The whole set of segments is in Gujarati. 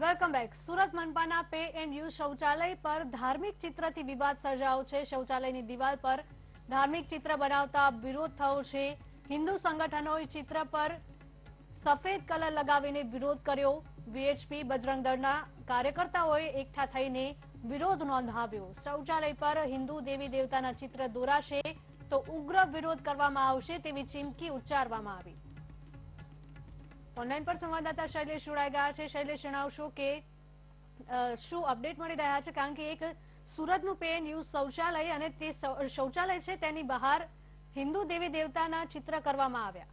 Welcome back. સુરત મનપાના પે એન્ડ યુઝ શૌચાલય પર ધાર્મિક ચિત્રથી વિવાદ સર્જાયો છે. શૌચાલયની દિવાલ પર ધાર્મિક ચિત્ર બનાવતા વિરોધ થયો છે. હિન્દુ સંગઠનોએ ચિત્ર પર સફેદ કલર લગાવીને વિરોધ કર્યો. વીએચપી, બજરંગ દળના કાર્યકર્તાઓએ એકઠા થઈને વિરોધ નોંધાવ્યો. શૌચાલય પર હિન્દુ દેવી દેવતાના ચિત્ર દોરાશે તો ઉગ્ર વિરોધ કરવામાં આવશે તેવી ચીમકી ઉચ્ચારવામાં આવી. ઓનલાઈન પર સંવાદદાતા શૈલેષ જોડાઈ ગયા છે. શૈલેષ, જણાવશો કે શું અપડેટ મળી રહ્યા છે? કારણ કે એક સુરતનું પે ન્યૂઝ શૌચાલય અને તે શૌચાલય છે તેની બહાર હિન્દુ દેવી દેવતાના ચિત્ર કરવામાં આવ્યા.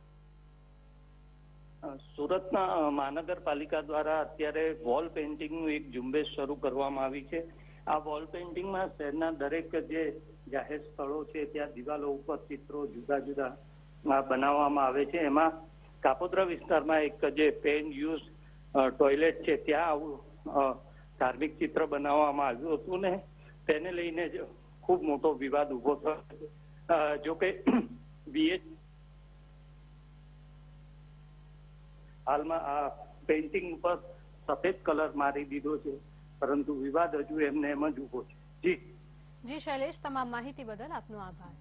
સુરતના મહાનગરપાલિકા દ્વારા અત્યારે વોલ પેઇન્ટિંગનું એક ઝુંબેશ શરૂ કરવામાં આવી છે. આ વોલ પેઇન્ટિંગમાં શહેરના દરેક જે જાહેર સ્થળો છે, ત્યાં દિવાલો ઉપર ચિત્રો જુદા જુદા બનાવવામાં આવે છે. એમાં કાપોદ્રા વિસ્તારમાં એક જે પેન યુઝ ટોયલેટ છે, ત્યાં આવું ધાર્મિક ચિત્ર બનાવવામાં આવ્યું હતું ને તેને લઈને ખૂબ મોટો વિવાદ ઊભો થયો જો કે બીએચ હાલમાં આ પેઇન્ટિંગ ઉપર સફેદ કલર મારી દીધો છે, પરંતુ વિવાદ હજુ એમને એમ જ ઊભો છે. જી. જી, શૈલેષ, તમામ માહિતી બદલ આપનો આભાર.